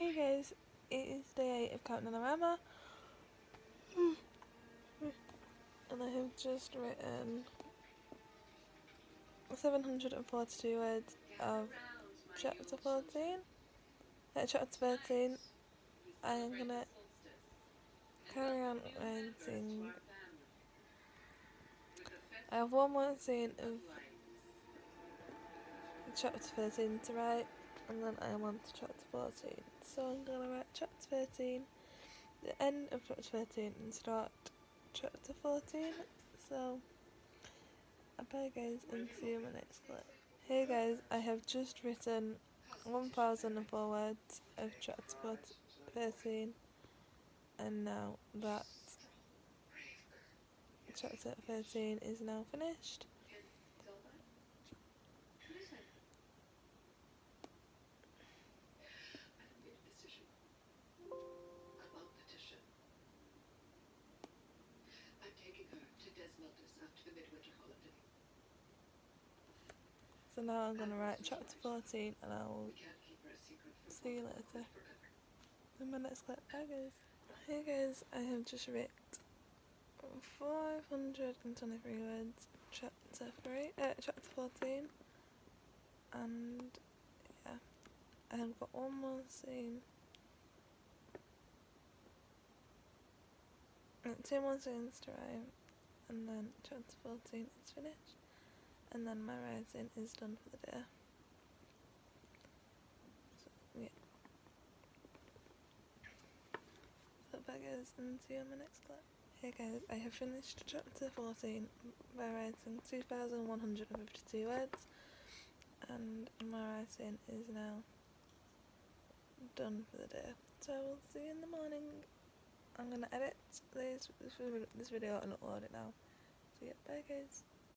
Hey guys, it is day 8 of Countdown and I have just written 742 words of chapter 14, uh, chapter 13. I am gonna carry on writing. I have one more scene of chapter 13 to write and then I am on to chapter 14. So I'm going to write chapter 13, the end of chapter 13 and start chapter 14. So, I bye guys and see you in my next clip. Hey guys, I have just written 1004 words of chapter 13 and now that chapter 13 is now finished. So now I'm going to write chapter 14 and I will see you later in my next clip. Guys. Hey guys, I have just written 523 words chapter 3, uh, chapter 14 and yeah, I have got one more scene two more scenes to write and then chapter 14 is finished and then my writing is done for the day. So, yeah. So bye guys and see you on my next clip. Hey guys, I have finished chapter 14 by writing 2152 words and my writing is now done for the day. So I will see you in the morning. I'm gonna edit this, this, this video and upload it now. So yeah, bye guys.